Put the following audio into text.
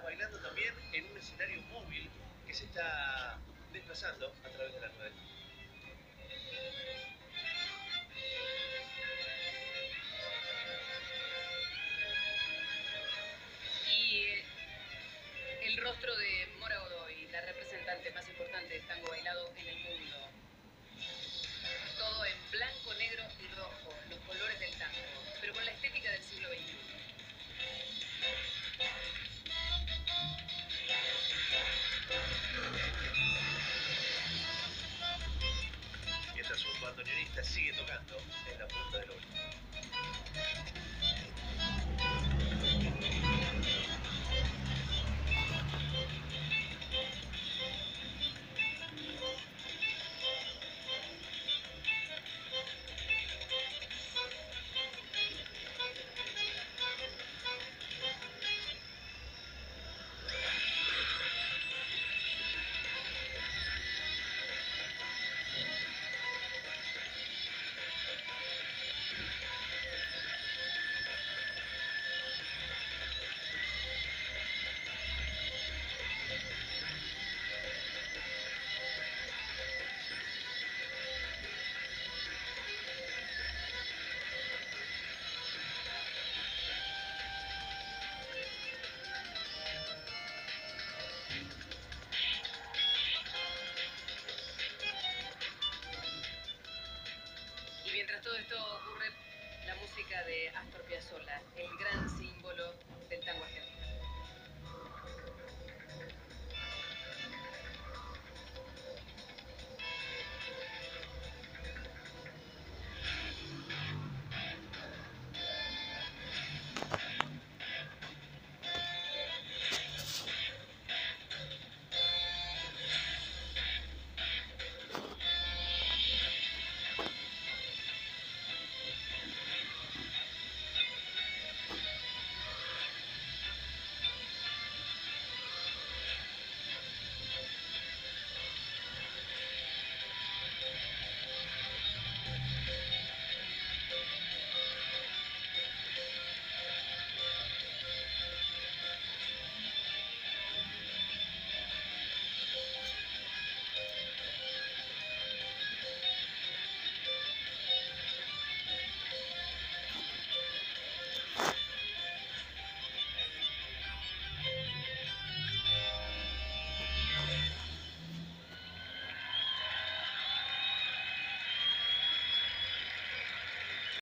bailando también en un escenario móvil que se está desplazando a través de la red. Y eh, el rostro de Mora Godoy, la representante más importante sigue tocando en la punta del oído. Todo esto ocurre, la música de Astor Piazzolla, el gran símbolo del tango argentino.